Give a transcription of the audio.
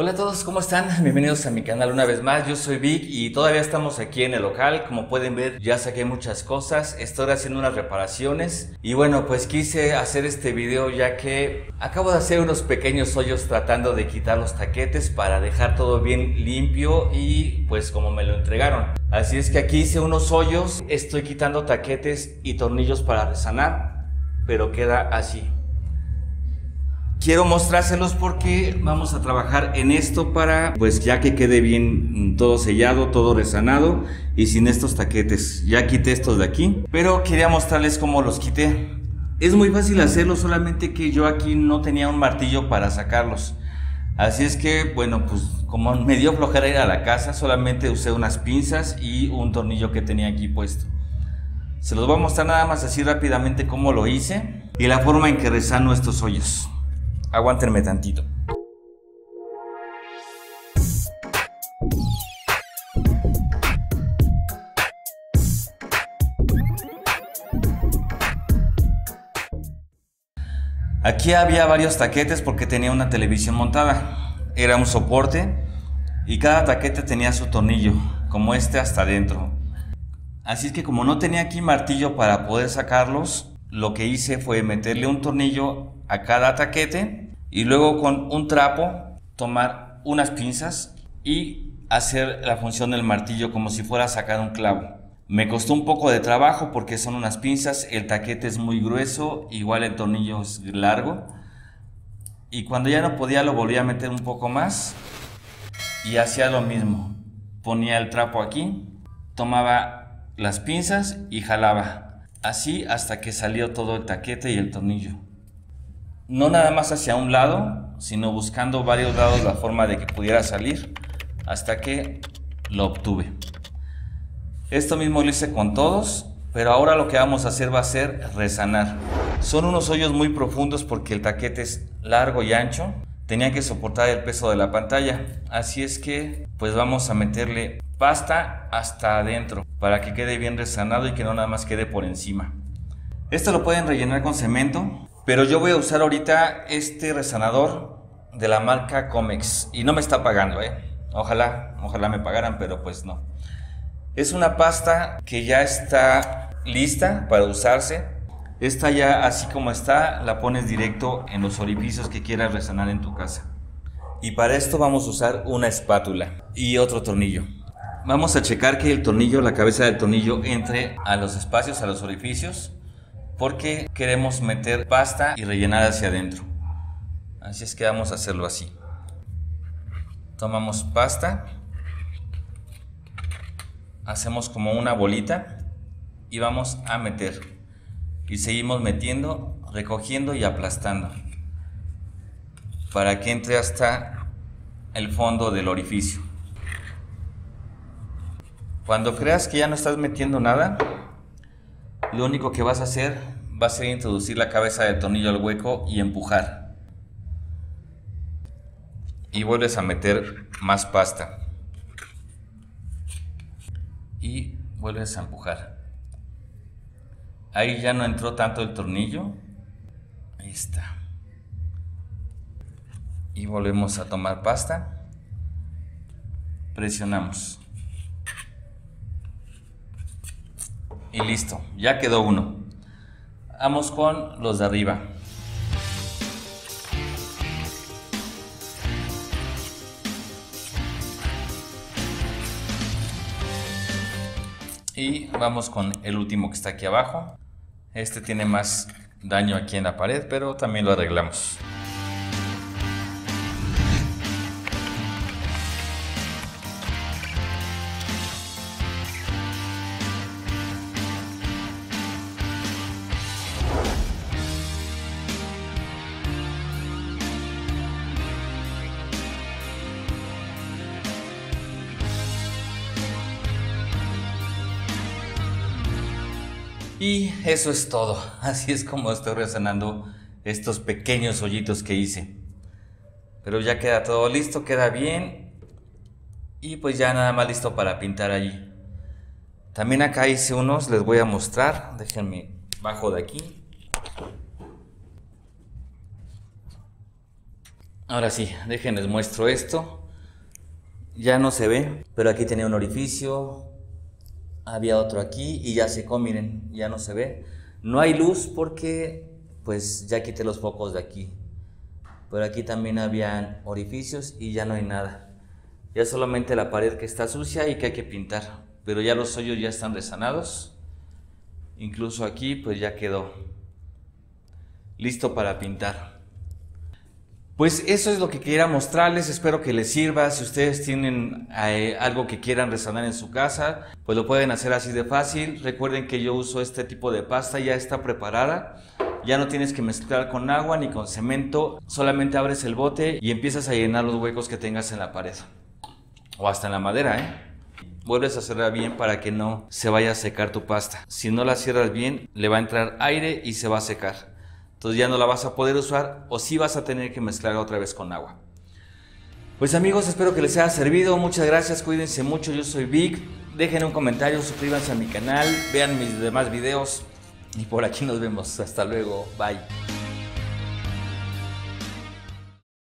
Hola a todos, ¿cómo están? Bienvenidos a mi canal una vez más. Yo soy Vic y todavía estamos aquí en el local. Como pueden ver, ya saqué muchas cosas. Estoy haciendo unas reparaciones. Y bueno, pues quise hacer este video ya que acabo de hacer unos pequeños hoyos tratando de quitar los taquetes para dejar todo bien limpio y pues como me lo entregaron. Así es que aquí hice unos hoyos. Estoy quitando taquetes y tornillos para resanar, pero queda así quiero mostrárselos porque vamos a trabajar en esto para, pues ya que quede bien todo sellado, todo resanado y sin estos taquetes. Ya quité estos de aquí, pero quería mostrarles cómo los quité. Es muy fácil hacerlo, solamente que yo aquí no tenía un martillo para sacarlos. Así es que, bueno, pues como me dio flojera ir a la casa, solamente usé unas pinzas y un tornillo que tenía aquí puesto. Se los voy a mostrar nada más así rápidamente cómo lo hice y la forma en que resano estos hoyos. Aguántenme tantito. Aquí había varios taquetes porque tenía una televisión montada. Era un soporte y cada taquete tenía su tornillo, como este hasta adentro. Así es que como no tenía aquí martillo para poder sacarlos, lo que hice fue meterle un tornillo a cada taquete y luego con un trapo tomar unas pinzas y hacer la función del martillo como si fuera a sacar un clavo. Me costó un poco de trabajo porque son unas pinzas, el taquete es muy grueso, igual el tornillo es largo. Y cuando ya no podía lo volví a meter un poco más y hacía lo mismo. Ponía el trapo aquí, tomaba las pinzas y jalaba. Así hasta que salió todo el taquete y el tornillo. No nada más hacia un lado, sino buscando varios lados la forma de que pudiera salir hasta que lo obtuve. Esto mismo lo hice con todos, pero ahora lo que vamos a hacer va a ser resanar. Son unos hoyos muy profundos porque el taquete es largo y ancho. Tenía que soportar el peso de la pantalla. Así es que pues vamos a meterle pasta hasta adentro para que quede bien resanado y que no nada más quede por encima. Esto lo pueden rellenar con cemento, pero yo voy a usar ahorita este resanador de la marca Comex y no me está pagando, ¿eh? Ojalá, ojalá me pagaran, pero pues no. Es una pasta que ya está lista para usarse. Esta ya así como está, la pones directo en los orificios que quieras resanar en tu casa. Y para esto vamos a usar una espátula y otro tornillo. Vamos a checar que el tornillo, la cabeza del tornillo entre a los espacios, a los orificios, porque queremos meter pasta y rellenar hacia adentro. Así es que vamos a hacerlo así. Tomamos pasta, hacemos como una bolita y vamos a meter. Y seguimos metiendo, recogiendo y aplastando para que entre hasta el fondo del orificio. Cuando creas que ya no estás metiendo nada, lo único que vas a hacer va a ser introducir la cabeza del tornillo al hueco y empujar. Y vuelves a meter más pasta. Y vuelves a empujar. Ahí ya no entró tanto el tornillo. Ahí está. Y volvemos a tomar pasta. Presionamos. Y listo, ya quedó uno. Vamos con los de arriba. Y vamos con el último que está aquí abajo. Este tiene más daño aquí en la pared, pero también lo arreglamos. Y eso es todo. Así es como estoy resanando estos pequeños hoyitos que hice. Pero ya queda todo listo, queda bien. Y pues ya nada más listo para pintar allí. También acá hice unos, les voy a mostrar. Déjenme bajo de aquí. Ahora sí, déjenles muestro esto. Ya no se ve, pero aquí tenía un orificio. Había otro aquí y ya secó, miren, ya no se ve. No hay luz porque pues ya quité los focos de aquí. Pero aquí también habían orificios y ya no hay nada. Ya solamente la pared que está sucia y que hay que pintar. Pero ya los hoyos ya están resanados. Incluso aquí pues ya quedó listo para pintar. Pues eso es lo que quería mostrarles, espero que les sirva. Si ustedes tienen eh, algo que quieran resanar en su casa, pues lo pueden hacer así de fácil. Recuerden que yo uso este tipo de pasta, ya está preparada. Ya no tienes que mezclar con agua ni con cemento, solamente abres el bote y empiezas a llenar los huecos que tengas en la pared. O hasta en la madera, ¿eh? Vuelves a cerrar bien para que no se vaya a secar tu pasta. Si no la cierras bien, le va a entrar aire y se va a secar. Entonces ya no la vas a poder usar o sí vas a tener que mezclarla otra vez con agua. Pues amigos, espero que les haya servido. Muchas gracias, cuídense mucho. Yo soy Vic. Dejen un comentario, suscríbanse a mi canal, vean mis demás videos y por aquí nos vemos. Hasta luego. Bye.